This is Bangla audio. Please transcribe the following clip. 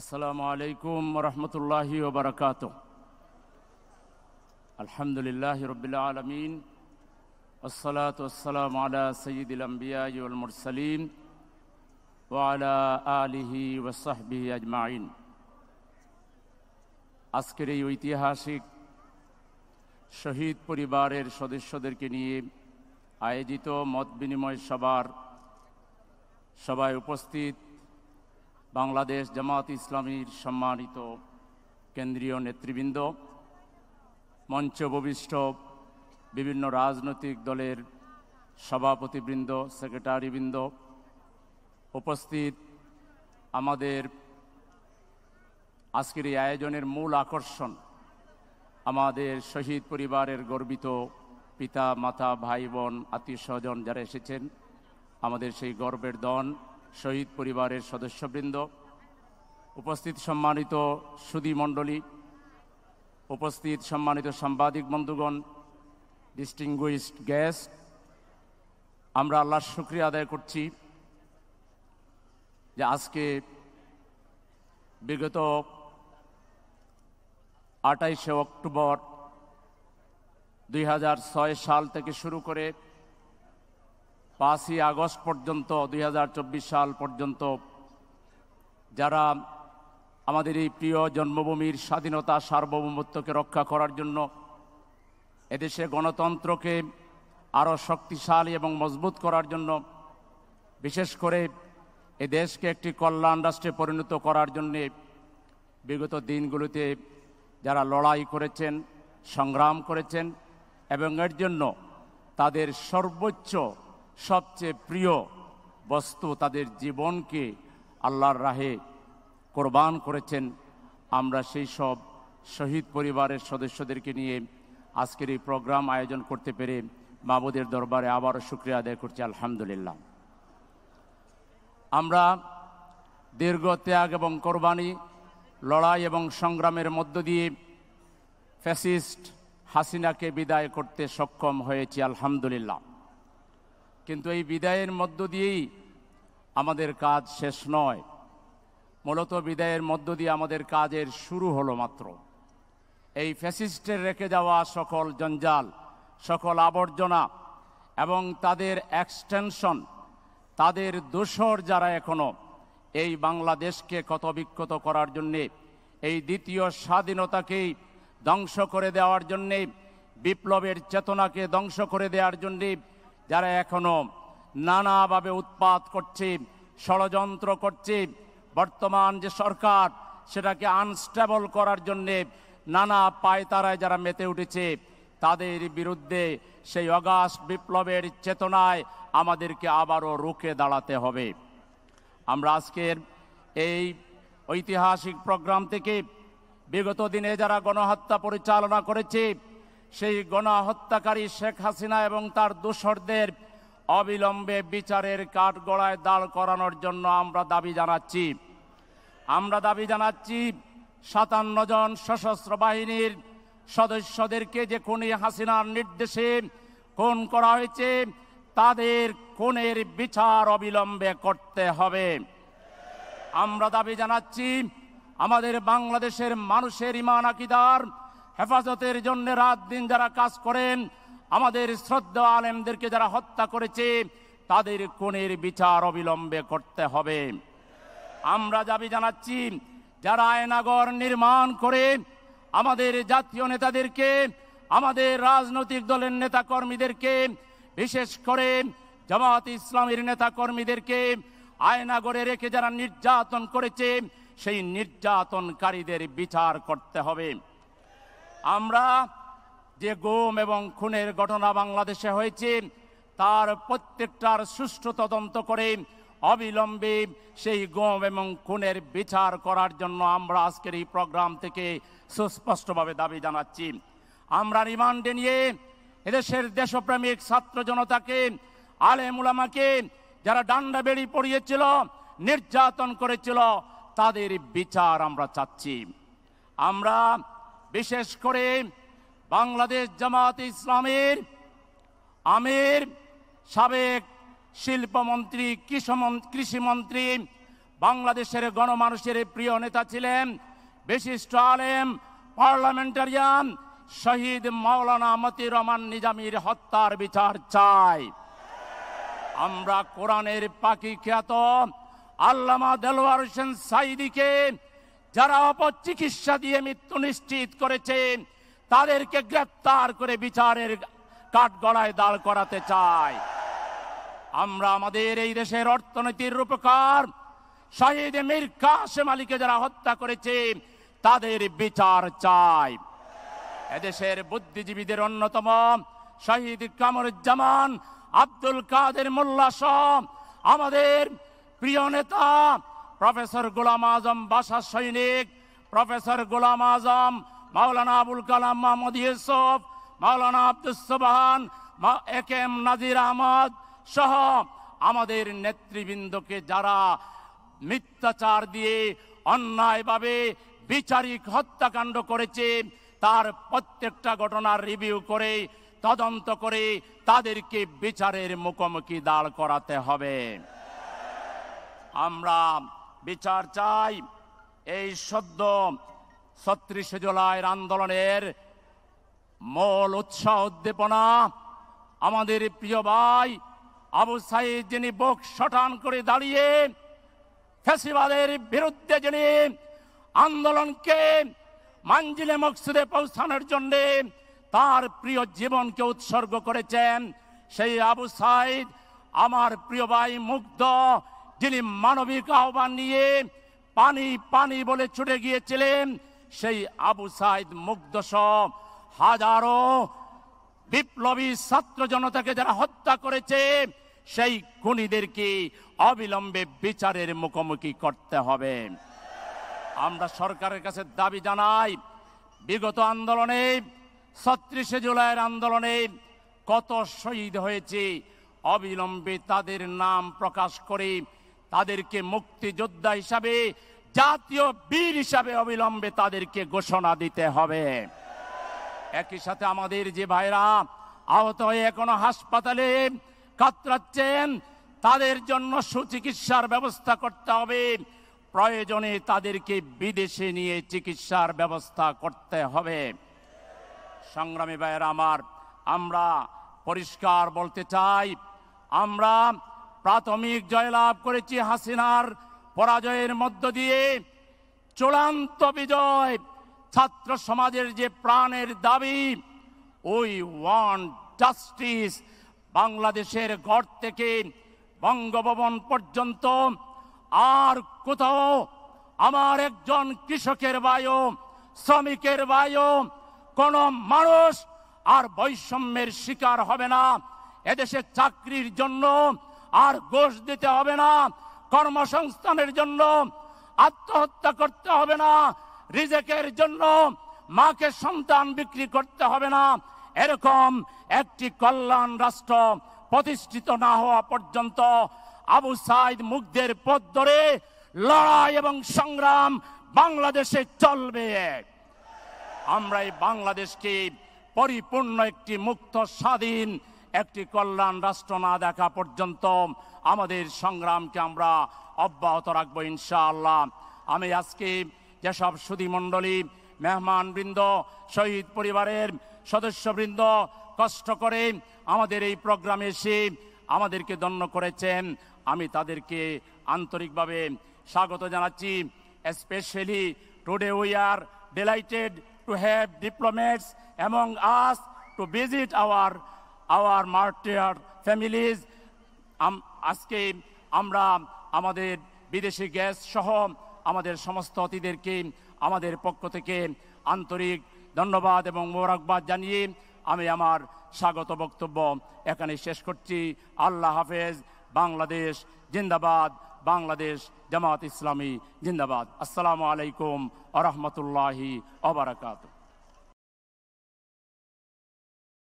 আসসালামু আলাইকুম রহমতুল্লাহি ওবরকাত আলহামদুলিল্লাহ রবিল আলমিন والصلاة والسلام على سيد الأنبياء والمرسلين وعلى آله وصحبه أجمعين আজকের এই ঐতিহাসিক শহীদ পরিবারের সদস্যদেরকে নিয়ে আয়োজিত মত বিনিময় সভার সভায় উপস্থিত বাংলাদেশ জামাত ইসলামীর সম্মানিত কেন্দ্রীয় নেতৃবৃন্দ, মঞ্চ উপবিষ্ট বিভিন্ন রাজনৈতিক দলের সভাপতিবৃন্দ, সেক্রেটারিবৃন্দ উপস্থিত। আমাদের আজকের এই আয়োজনের মূল আকর্ষণ আমাদের শহীদ পরিবারের গর্বিত পিতা, মাতা, ভাই, বোন, আত্মীয় স্বজন যারা এসেছেন, আমাদের সেই গর্বের দন। শহীদ পরিবারের সদস্যবৃন্দ, উপস্থিত সম্মানিত সুদী মণ্ডলী, উপস্থিত সম্মানিত সাংবাদিক বন্ধুগণ ডিস্টিংগুইশড গেস্ট আমরা আল্লাহর শুক্রিয়া আদায় করছি যে আজকে বিগত আটাইশে অক্টোবর দুই হাজার ছয় সাল থেকে শুরু করে পাঁচই আগস্ট পর্যন্ত দু হাজার চব্বিশ সাল পর্যন্ত যারা আমাদের এই প্রিয় জন্মভূমির স্বাধীনতা সার্বভৌমত্বকে রক্ষা করার জন্য এদেশে গণতন্ত্রকে আরও শক্তিশালী এবং মজবুত করার জন্য, বিশেষ করে এ দেশকে একটি কল্যাণ রাষ্ট্রে পরিণত করার জন্যে বিগত দিনগুলোতে যারা লড়াই করেছেন, সংগ্রাম করেছেন এবং এর জন্য তাদের সর্বোচ্চ সবচেয়ে প্রিয় বস্তু তাদের জীবনকে আল্লাহর রাহে কোরবান করেছেন। আমরা সেই সব শহীদ পরিবারের সদস্যদেরকে নিয়ে আজকের এই প্রোগ্রাম আয়োজন করতে পেরে মাবুদের দরবারে আবারও শুক্রিয়া আদায় করছি, আলহামদুলিল্লাহ। আমরা দীর্ঘ ত্যাগ এবং কোরবানি, লড়াই এবং সংগ্রামের মধ্য দিয়ে ফ্যাসিস্ট হাসিনাকে বিদায় করতে সক্ষম হয়েছি, আলহামদুলিল্লাহ। কিন্তু এই বিদায়ের মধ্য দিয়েই আমাদের কাজ শেষ নয়। মূলত বিদায়ের মধ্য দিয়ে আমাদের কাজের শুরু হলো মাত্র। এই ফ্যাসিস্টের রেখে যাওয়া সকল জঞ্জাল, সকল আবর্জনা এবং তাদের এক্সটেনশন তাদের দোসর যারা এখনও এই বাংলাদেশকে ক্ষতবিক্ষত করার জন্যে, এই দ্বিতীয় স্বাধীনতাকেই ধ্বংস করে দেওয়ার জন্যে, বিপ্লবের চেতনাকে ধ্বংস করে দেওয়ার জন্যে যারা এখনও নানাভাবে উৎপাত করছে, ষড়যন্ত্র করছে, বর্তমান যে সরকার সেটাকে আনস্টেবল করার জন্যে নানা পায়তারায় যারা মেতে উঠেছে, তাদের বিরুদ্ধে সেই অগাস্ট বিপ্লবের চেতনায় আমাদেরকে আবারও রুখে দাঁড়াতে হবে। আমরা আজকের এই ঐতিহাসিক প্রোগ্রাম থেকে বিগত দিনে যারা গণহত্যা পরিচালনা করেছে সেই গণহত্যাকারী শেখ হাসিনা এবং তার দোসরদের অবিলম্বে বিচারের কাঠগড়ায় দাঁড় করানোর জন্য আমরা দাবি জানাচ্ছি। আমরা দাবি জানাচ্ছি সাতান্ন জন সশস্ত্র বাহিনীর সদস্যদেরকে যে খুনি হাসিনার নির্দেশে খুন করা হয়েছে, তাদের খুনের বিচার অবিলম্বে করতে হবে। আমরা দাবি জানাচ্ছি, আমাদের বাংলাদেশের মানুষের ইমান আকিদার হেফাজতের জন্য রাত দিন যারা কাজ করেন, আমাদের শ্রদ্ধা আলেমদেরকে যারা হত্যা করেছে, তাদের খুনের বিচার অবিলম্বে করতে হবে। আমরা দাবি জানাচ্ছি, যারা আয়নাগর নির্মাণ করে, আমাদের জাতীয় নেতাদেরকে, আমাদের রাজনৈতিক দলের নেতা কর্মীদেরকে বিশেষ করে জামাত ইসলামের নেতা কর্মীদেরকে আয়নাগরে রেখে যারা নির্যাতন করেছে, সেই নির্যাতনকারীদের বিচার করতে হবে। আমরা যে গুম এবং খুনের ঘটনা বাংলাদেশে হয়েছে, তার প্রত্যেকটার সুষ্ঠু তদন্ত করে অবিলম্বে সেই গম এবং খুনের বিচার করার জন্য আমরা আজকের এই প্রোগ্রাম থেকে সুস্পষ্টভাবে দাবি জানাচ্ছি। আমরা রিমান্ডে নিয়ে এদেশের দেশপ্রেমিক ছাত্র জনতাকে আলেমুলামাকে যারা ডান্ডা বেড়ি পড়িয়েছিল নির্যাতন করেছিল, তাদের বিচার আমরা চাচ্ছি। আমরা বিশেষ করে বাংলাদেশ জামাত ইসলামের আমির, সাবেক শিল্পমন্ত্রী কৃষিমন্ত্রী, বাংলাদেশের গণমানুষের প্রিয় নেতা ছিলেন বিশিষ্ট আলেম, পার্লামেন্টারিয়ান শহীদ মাওলানা মতি রহমান নিজামীর হত্যার বিচার চাই। আমরা কোরআনের পাখি খ্যাত আল্লামা দেলোয়ার হোসেন সাইদিকে যারা অপচিকিৎসা দিয়ে মৃত্যু নিশ্চিত করেছে তাদেরকে গ্রেপ্তার করে বিচারের কাঠগড়ায় দাঁড় করাতে চাই। আমরা আমাদের এই দেশের অর্থনীতির রূপকার শহীদ মীর কাসেম আলীকে যারা হত্যা করেছে, তাদের বিচার চাই। এদেশের বুদ্ধিজীবীদের অন্যতম শহীদ কামরুজ্জামান, আব্দুল কাদের মোল্লা আমাদের প্রিয় নেতা প্রফেসর গোলাম আজম বাসা সৈনিক, professor Golam Azam, Maulana Abul Kalam Mohammad Yusuf, Maulana Abdul Sobhan A K M Nazir Ahmad সহ আমাদের নেতৃবৃন্দকে যারা মিথ্যাচার দিয়ে অন্যায়ভাবে বিচারিক হত্যাকাণ্ড করেছে, তার প্রত্যেকটা ঘটনার রিভিউ করে, তদন্ত করে তাদেরকে বিচারের মুখোমুখি দাঁড় করাতে হবে। আমরা বিচার চাই। এই সদ্য ছত্রিশে জুলাইয়ের আন্দোলনের মূল উৎসাহ উদ্দীপনা আমাদের প্রিয় ভাই আবু সাইদ যিনি বুক শটান করে দাঁড়িয়ে ফ্যাসিবাদের বিরুদ্ধে যিনি আন্দোলনকে মাঞ্জিলে মকসুদে পৌঁছানোর জন্য তার প্রিয় জীবনকে উৎসর্গ করেছেন সেই আবু সাইদ। আমার প্রিয় ভাই মুগ্ধ যিনি মানবিক আহ্বান নিয়ে পানি পানি বলে ছুটে গিয়েছিলেন, সেই আবু সাইদ মুগ্ধ সব। হাজারো বিপ্লবী ছাত্র জনতাকে যারা হত্যা করেছে, সেই খুনিদেরকে অবিলম্বে বিচারের মুখোমুখি করতে হবে। আমরা সরকারের কাছে দাবি জানাই, বিগত আন্দোলনে, ছত্রিশে জুলাইয়ের আন্দোলনে কত শহীদ হয়েছে, অবিলম্বে তাদের নাম প্রকাশ করে তাদেরকে মুক্তিযোদ্ধা হিসাবে, জাতীয় বীর হিসাবে অবিলম্বে তাদেরকে ঘোষণা দিতে হবে। একই সাথে আমাদের যে ভাইরা আহত হয়ে এখনও হাসপাতালে কাতরাচ্ছেন, তাদের জন্য সুচিকিৎসার ব্যবস্থা করতে হবে। প্রয়োজনে তাদেরকে বিদেশে নিয়ে চিকিৎসার ব্যবস্থা করতে হবে। সংগ্রামী ভাইয়ের আমার, আমরা পরিষ্কার বলতে চাই, আমরা প্রাথমিক জয়লাভ করেছি হাসিনার পরাজয়ের মধ্য দিয়ে। চূড়ান্ত বিজয় ছাত্র সমাজের যে প্রাণের দাবি, ওই ওয়ান জাস্টিস বাংলাদেশের ঘর থেকে বঙ্গভবন পর্যন্ত। আর কোথাও আমার একজন কৃষকের বায়ু শ্রমিকের বায়ু কোন মানুষ আর বৈষম্যের শিকার হবে না। এদেশে চাকরির জন্য আর ঘোষ দিতে হবে না। কর্মসংস্থানের জন্য, আত্মহত্যা করতে হবে না। রিজেকের জন্য মাকে সন্তান বিক্রি করতে হবে না। এরকম একটি কল্যাণ রাষ্ট্র প্রতিষ্ঠিত না হওয়া পর্যন্ত আবু সাইদ মুগ্ধের পথ ধরে লড়াই এবং সংগ্রাম বাংলাদেশে চলবে। আমরা এই বাংলাদেশকে পরিপূর্ণ একটি মুক্ত, স্বাধীন একটি কল্যাণ রাষ্ট্র না দেখা পর্যন্ত আমাদের সংগ্রামকে আমরা অব্যাহত রাখব ইনশাআল্লাহ। আমি আজকে যেসব সুধীমণ্ডলী মেহমানবৃন্দ, শহীদ পরিবারের সদস্যবৃন্দ কষ্ট করে আমাদের এই প্রোগ্রামে এসে আমাদেরকে দণ্ড করেছেন, আমি তাদেরকে আন্তরিকভাবে স্বাগত জানাচ্ছি। Specially today we are delighted to have diplomats among us to visit our our martyr families আজকে আমরা আমাদের বিদেশি গ্যাস সহ আমাদের সমস্ত অতিথিদেরকে আমাদের পক্ষ থেকে আন্তরিক ধন্যবাদ এবং মোরাকবাদ জানিয়ে আমি আমার স্বাগত বক্তব্য এখানে শেষ করছি। আল্লাহ হাফেজ, বাংলাদেশ জিন্দাবাদ, বাংলাদেশ জামাত ইসলামী জিন্দাবাদ। আসসালামু আলাইকুম আ রহমতুল্লাহি আবরাকাত